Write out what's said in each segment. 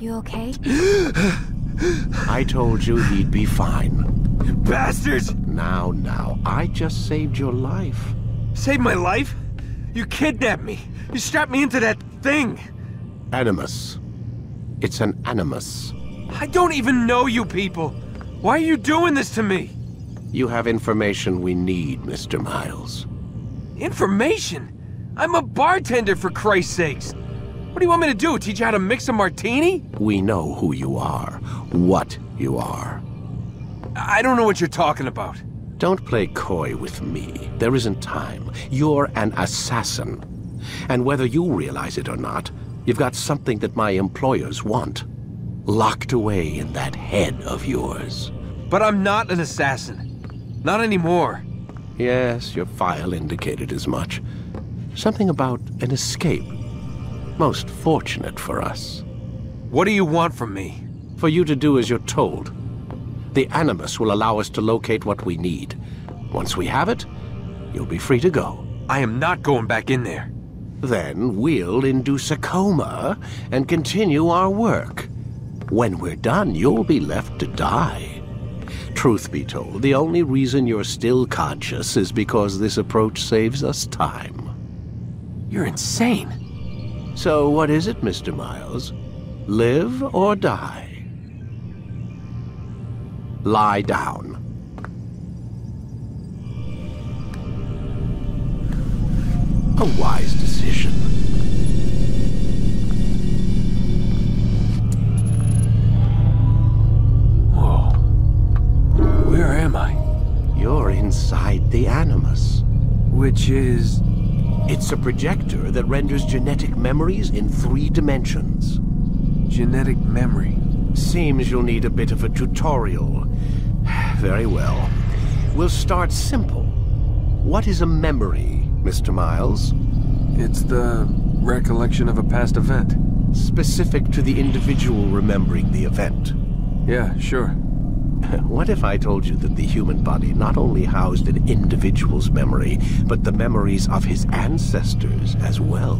You okay? I told you he'd be fine. Bastards! Now, now, I just saved your life. Saved my life? You kidnapped me. You strapped me into that thing. Animus. It's an animus. I don't even know you people. Why are you doing this to me? You have information we need, Mr. Miles. Information? I'm a bartender, for Christ's sakes. What do you want me to do? Teach you how to mix a martini? We know who you are, what you are. I don't know what you're talking about. Don't play coy with me. There isn't time. You're an assassin. And whether you realize it or not, you've got something that my employers want. Locked away in that head of yours. But I'm not an assassin. Not anymore. Yes, your file indicated as much. Something about an escape. Most fortunate for us. What do you want from me? For you to do as you're told. The Animus will allow us to locate what we need. Once we have it, you'll be free to go. I am not going back in there. Then we'll induce a coma and continue our work. When we're done, you'll be left to die. Truth be told, the only reason you're still conscious is because this approach saves us time. You're insane. So what is it, Mr. Miles? Live or die? Lie down. A wise decision. Whoa. Where am I? You're inside the Animus. Which is... It's a projector that renders genetic memories in three dimensions. Genetic memory. Seems you'll need a bit of a tutorial. Very well. We'll start simple. What is a memory, Mr. Miles? It's the recollection of a past event. Specific to the individual remembering the event. Yeah, sure. What if I told you that the human body not only housed an individual's memory, but the memories of his ancestors as well?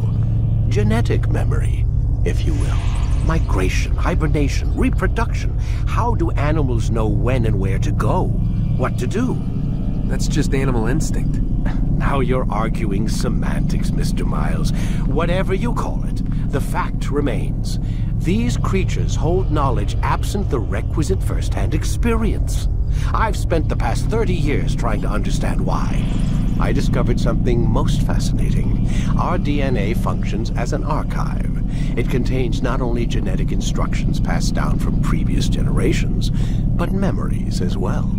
Genetic memory, if you will. Migration, hibernation, reproduction. How do animals know when and where to go? What to do? That's just animal instinct. Now you're arguing semantics, Mr. Miles. Whatever you call it, the fact remains. These creatures hold knowledge absent the requisite first-hand experience. I've spent the past 30 years trying to understand why. I discovered something most fascinating. Our DNA functions as an archive. It contains not only genetic instructions passed down from previous generations, but memories as well.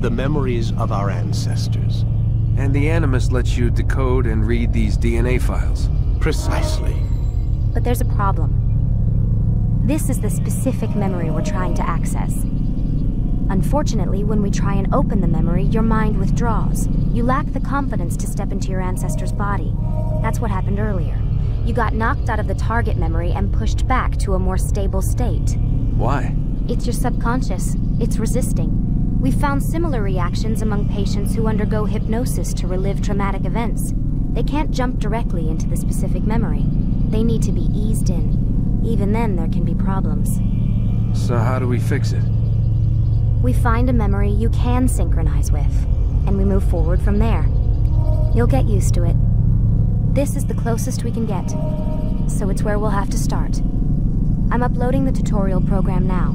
The memories of our ancestors. And the Animus lets you decode and read these DNA files. Precisely. But there's a problem. This is the specific memory we're trying to access. Unfortunately, when we try and open the memory, your mind withdraws. You lack the confidence to step into your ancestor's body. That's what happened earlier. You got knocked out of the target memory and pushed back to a more stable state. Why? It's your subconscious. It's resisting. We've found similar reactions among patients who undergo hypnosis to relive traumatic events. They can't jump directly into the specific memory. They need to be eased in. Even then, there can be problems. So how do we fix it? We find a memory you can synchronize with, and we move forward from there. You'll get used to it. This is the closest we can get, so it's where we'll have to start. I'm uploading the tutorial program now.